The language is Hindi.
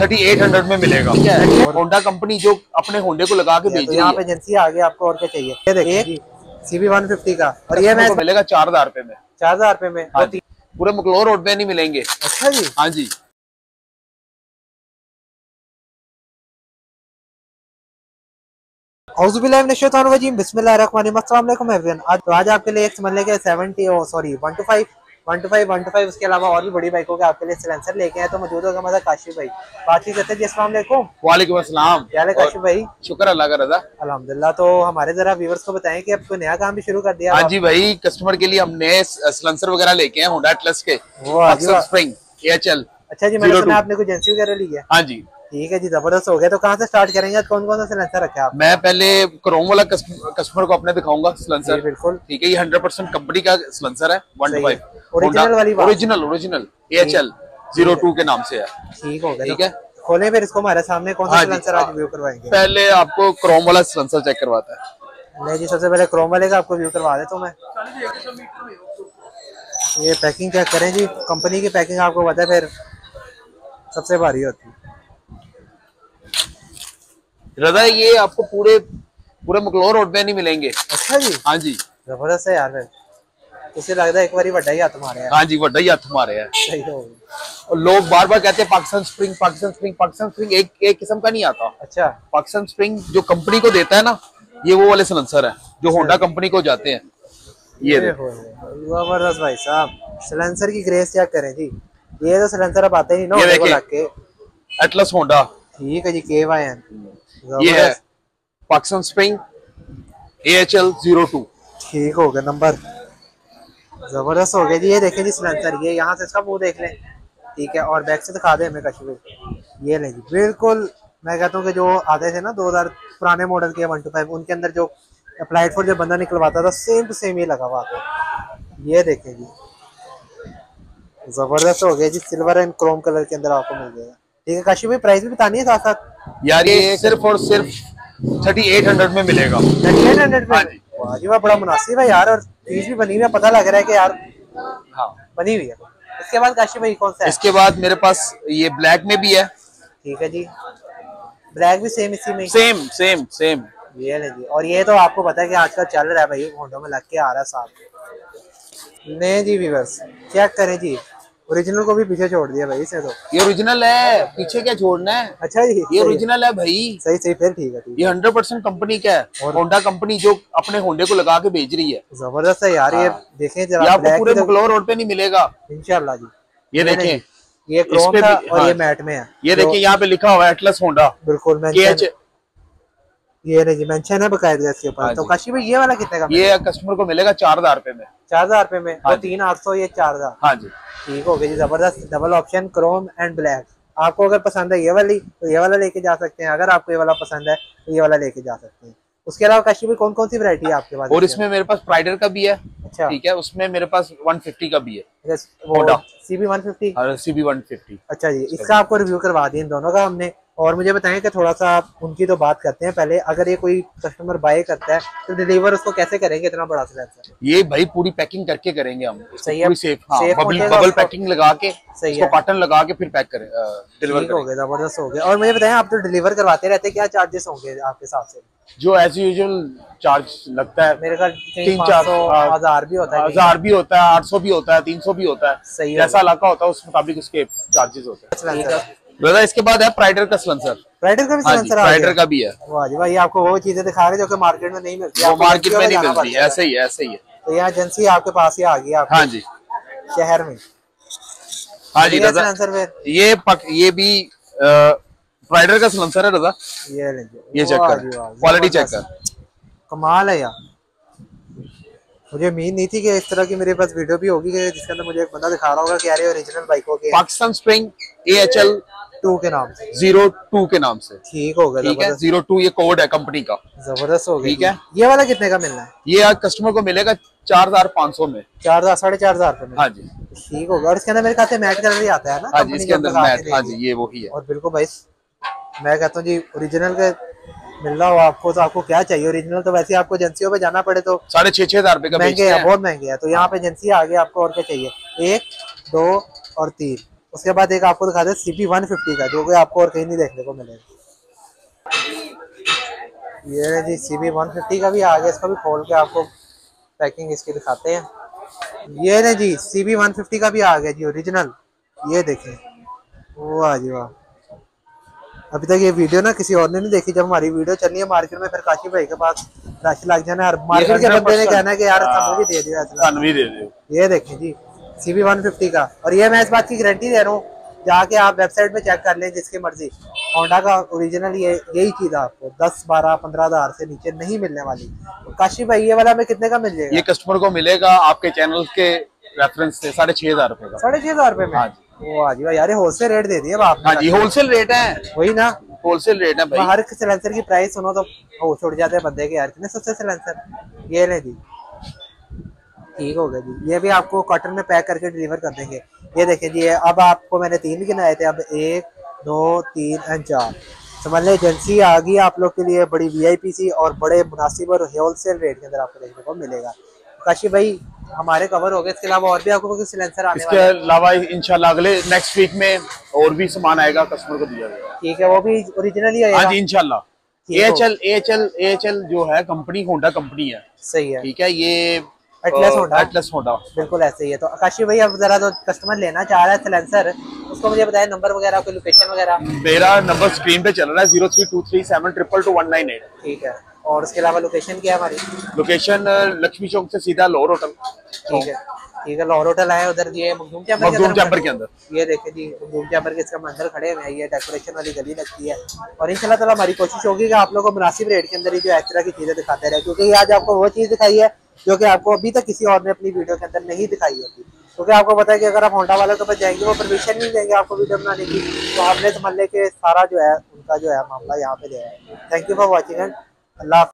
थर्टी एट हंड्रेड में मिलेगा। होंडा कंपनी जो अपने होंडे को लगा के तो बेच रही है। एजेंसी आ गई आपको और क्या चाहिए? ये देखिए सीबी वन फिफ्टी का और ये मैं मिलेगा चार हज़ार रुपए में। चार हज़ार रुपए में। हाँ पूरे मकलोर रोड पे नहीं मिलेंगे। अच्छा जी। हाँ जी। वालेकुम एवरीवन। आज तो आज आपके लिए एक समझ 70 oh sorry 1 two 5 1 two 5 1 two 5 उसके अलावा और भी बड़ी बाइकों के आपके लिए सिलेंसर लेके आए तो मौजूद होगा हमारा काशिफ भाई। बातचीत करते जी अस्सलाम वालेकुम। क्या हाल काशिफ भाई। शुक्र अल्लाह का रजा। अल्हम्दुलिल्लाह तो हमारे जरा व्यूवर्स को बताएँ कि अब कोई नया काम भी शुरू कर दिया हाँ जी भाई कस्टमर के लिए हमने सलेंसर वगैरह लेके हैं होंडा एटलस के। स्प्रिंग एचएल अच्छा जी मैंने सुना आपने कोई एजेंसी वगैरह ली है? हाँ जी। ठीक है जी ज़बरदस्त हो गया तो कहाँ से स्टार्ट करेंगे? कौन कौन सा सिलेंसर रखे आप मैं पहले क्रोम वाला कस्टमर को अपने दिखाऊँगा सलेंसर बिल्कुल। ठीक है ये हंड्रेड परसेंट कंपनी का सलेंसर है वन टू है। Original वाली। Original original HL zero two के नाम से है। ठीक हो गया। ठीक है। खोलें फिर इसको हमारे सामने। कौन सा सिलेंसर हाँ। आज व्यू करवाएँगे? पहले आपको क्रोम वाला सलेंसर चेक करवाता है। नहीं जी सबसे पहले क्रोम वाले का आपको व्यू करवा देता हूँ मैं। ये पैकिंग चेक करें जी। कंपनी की पैकिंग आपको पता है फिर सबसे भारी होती है। रजा ये आपको पूरे पूरे मकलोर रोड पे नहीं मिलेंगे। अच्छा जी? हाँ जी। ज़बरदस्त है यार फिर। उसे लगता है एक बार ਵੱਡਾ ਹੀ ਹੱਥ ਮਾਰਿਆ हाँ जी वड्डा ही हाथ हमारे है सही हो गया और लोग बार बार कहते हैं Pakistan spring Pakistan spring Pakistan spring एक एक किस्म का नहीं आता अच्छा पाकिस्तान स्प्रिंग जो कंपनी को देता है ना ये वो वाले सलेंसर है जो होंडा कंपनी को जाते हैं ये अरे देखो हो जबरदस्त भाई साहब सिलेंसर की ग्रेस चेक करें जी ये तो सिलेंसर अब आते ही ना ये होने को देखिए। लग के एटलस होंडा ठीक है जी के वाई एन ये है Pakistan spring A H L zero two ठीक हो गया नंबर ज़बरदस्त हो गया जी ये देखें जी सिलेंसर ये यहाँ से इसका मुँह देख लें। ठीक है और बैक से दिखा दें हमें कश्मीर। ये लें जी बिल्कुल मैं कहता हूँ कि जो आते थे ना 2000 पुराने मॉडल के वन टू फाइव उनके अंदर जो अप्लाइड फॉर जो बंदा निकलवाता था सेम टू सेम ये लगा हुआ था ये देखें जी ज़बरदस्त हो गया जी सिल्वर एंड क्रोम कलर के अंदर आपको मिल जाएगा। ठीक है काशी भाई प्राइस भी बतानी है साथ साथ यार ये सिर्फ़ और सिर्फ़ थर्टी एट हंड्रेड में मिलेगा। नाइन हंड्रेड हाँ जी। वाह जी वाह बड़ा मुनासिब है यार और चीज़ भी बनी हुई है पता लग रहा है कि यार हाँ। बनी हुई है। इसके बाद काशी भाई कौन सा है? इसके बाद मेरे पास ये ब्लैक में भी है। ठीक है जी। ब्लैक भी सेम इसी में सेम सेम सेम ये ले जी। और ये तो आपको पता है कि आजकल चल रहा है भाई होंडो में लग के आ रहा है साथ नहीं जी व्यूवर्स चेक करें जी? ओरिजिनल को भी पीछे छोड़ दिया भाई इसे तो। ये ओरिजिनल है पीछे क्या छोड़ना है? अच्छा जी। ये ओरिजिनल है भाई। सही सही फिर ठीक है ये हंड्रेड परसेंट कंपनी का है। होंडा कंपनी जो अपने होंडे को लगा के बेच रही है। है ज़बरदस्त है यार ये देखे आपको पूरे मकलोर रोड पे नहीं मिलेगा। इंशाल्लाह जी। ये देखे। ये क्रोम था और हाँ। ये मैट में है। ये देखिए यहाँ पे लिखा हुआ है एटलस होंडा बिल्कुल ये नहीं जी मेंशन है बकायदा इसके ऊपर। हाँ तो काशी भाई ये वाला कितने का ये कस्टमर को मिलेगा चार हज़ार रुपए में। चार हज़ार रुपए में। हाँ और तीन आठ सौ ये चार हज़ार। हाँ जी। ठीक हो गया जी ज़बरदस्त। Double option chrome and black आपको अगर पसंद है ये वाली तो ये वाला लेके जा सकते हैं। अगर आपको ये वाला पसंद है तो ये वाला लेके जा सकते हैं। उसके अलावा काशी में कौन कौन सी वैरायटी है आपके पास? और इसमें मेरे पास प्राइडर का भी है। अच्छा। ठीक है उसमें मेरे पास 150 का भी है। सीबी सी वन फिफ्टी और सीबी 150 अच्छा जी इसका आपको रिव्यू करवा दिया दोनों का हमने। और मुझे बताएँ कि थोड़ा सा आप उनकी तो बात करते हैं पहले। अगर ये कोई कस्टमर बाय करता है तो डिलीवर उसको कैसे करेंगे? इतना बड़ा सिलेंसर ये भाई पूरी पैकिंग करके करेंगे हम। सही है। सेफ़ हाँ Safe बबल बबल पैकिंग लगा के सही है। कॉटन लगा के फिर पैक करें डिलीवर हो गया ज़बरदस्त हो गया। और मुझे बताएँ आप तो डिलीवर करवाते रहते हैं क्या चार्जेस होंगे आपके हिसाब से? जो एज यूजुअल चार्ज लगता है। मेरे ख्याल तीन चार, चार हाँ। हज़ार भी होता है। हज़ार भी होता है आठ सौ भी होता है तीन सौ भी होता है। सही जैसा इलाका होता है उस मुताबिक उसके चार्जेस होते हैं। दादा इसके बाद है प्राइडर का सिलेंसर राइडर का भी हाँ सिलेंसर प्राइडर का भी है। वाह जी भाई आपको वो चीज़ें दिखा रहे जो कि मार्केट में नहीं मिलती। वो मार्केट में नहीं मिलती ऐसे ही है, ऐसे ही है। तो यहाँ एजेंसी आपके पास ही आ गई आपके। हाँ जी। शहर में। हाँ जी दादा ये पक, ये भी प्राइडर का सिलेंसर है दादा। ये लीजिए ये चेक कर। क्वालिटी चेक कर। कमाल है यार। मुझे उम्मीद नहीं थी कि इस तरह की मेरे पास वीडियो भी होगी जिसके अंदर मुझे एक बंदा दिखा रहा होगा कि यार ये ओरिजिनल बाइकों के Pakistan spring A H L two के नाम से। ज़ीरो टू के नाम से। ठीक हो गया ठीक है? ज़ीरो टू ये कोड है कंपनी का। ज़बरदस्त हो गया। ठीक है। ये वाला कितने का मिलना है? ये आज कस्टमर को मिलेगा चार हज़ार पाँच सौ में। चार हज़ार साढ़े चार हज़ार रुपए में हाँ जी। ठीक होगा। और इसके अंदर मेरे से मैट कलर ही आता है ना हाँ जी इसके अंदर मैट हाँ जी ये वही है और बिल्कुल भाई मैं कहता हूँ जी ओरिजिनल के मिल रहा हो आपको तो आपको क्या चाहिए? ओरिजिनल तो वैसे आपको एजेंसियों पे जाना पड़े तो साढ़े छह छह हज़ार रुपए का महँगे हैं हैं। बहुत महँगे हैं। तो यहाँ पे एजेंसी आ गई आपको और क्या चाहिए? एक दो और तीन। उसके बाद एक आपको दिखा दे सीपी वन फिफ्टी का जो कि आपको और कहीं नहीं देखने को मिलेगा। ये जी सी पी वन फिफ्टी का भी आ गया इसका भी खोल के आपको पैकिंग इसकी दिखाते हैं। ये न जी सी बी वन फिफ्टी का भी आ गया जी ओरिजिनल ये देखें। वाह जी वाह। अभी तक ये वीडियो ना किसी और ने नहीं देखी जब हमारी वीडियो चलनी है मार्केट में फिर काशी भाई के पास राशि लाग जाना है मार्केट के बंदे ने कहना है कि यार हाँ, भी दे दिया। ये देखें जी। सी बी वन फिफ्टी का। और ये मैं इस बात की गारंटी दे रहा हूँ जाके आप वेबसाइट पे चेक कर लें जिसकी मर्ज़ी। होंडा का ओरिजिनल ये यही चीज़ है आपको दस बारह पंद्रह हज़ार से नीचे नहीं मिलने वाली। काशी भाई ये वाला में कितने का मिल जाएगा? ये कस्टमर को मिलेगा आपके चैनल के रेफरेंस से साढ़े छह हज़ार रुपए का। साढ़े छह हज़ार रुपए में? हाँ आज यार होलसेल रेट दे हाँ जी होलसेल रेट है। वही ना। होलसेल रेट है भाई। हर सिलेंसर की प्राइस सुनो तो हो छुट जाते हैं बंदे के यार कितने सस्ते सिलेंसर ये ले जी ठीक हो गया जी। ये भी आपको कॉटन में पैक करके डिलीवर कर देंगे। ये देखें जी अब आपको मैंने तीन गिनाए थे। अब एक दो तीन एंड चार। समझ लें एजेंसी आ गई आप लोग के लिए बड़ी वीआईपी सी और बड़े मुनासिब और होलसेल रेट के अंदर आपको देखने को मिलेगा। काशी भाई हमारे कवर हो गए। इसके अलावा और भी आपको कोई सिलेंसर आने इसके अलावा इंशाल्लाह अगले नेक्स्ट वीक में और भी सामान आएगा कस्टमर को दिया जाएगा। ठीक है वो भी ओरिजिनल ही आएगा जी इंशाल्लाह। हो। H L A H L H L जो है कंपनी होंडा कंपनी है। सही है। ठीक है ये Atlas Honda। एटलस होंडा बिल्कुल ऐसे ही है। तो आकाशी भाई अब जरा जो कस्टमर लेना चाह रहा है सिलेंसर उसको मुझे बताया नंबर वगैरह कोई लोकेशन वगैरह? मेरा नंबर स्क्रीन पे चल रहा है zero three two three seven triple two one nine eight ठीक है। और उसके अलावा लोकेशन क्या है हमारी? लोकेशन लक्ष्मी चौक से सीधा लोअर होटल। ठीक है। ठीक है लाहौर होटल है उधर ये मखदूम चैम्बर के मखदूम अंदर के अंदर। ये देखे जी मखदूम चैम्बर के इसका मंदिर खड़े हुए हैं ये डेकोरेशन वाली गली लगती है। और इंशाल्लाह ताला हमारी कोशिश होगी कि आप लोगों को मुनासिब रेट के अंदर ही जो इस तरह की चीज़ें दिखाते रहे क्योंकि आज आपको वो चीज़ दिखाई है जो कि आपको अभी तक किसी और ने अपनी वीडियो के अंदर नहीं दिखाई होती। क्योंकि तो आपको पता है कि अगर आप होंडा वाले के पास जाएँगे, वो परमिशन नहीं देंगे आपको वीडियो बनाने की। तो हमने समझ ले के सारा जो है, उनका जो है मामला यहाँ पे दिया है। Thank you for watching and Allah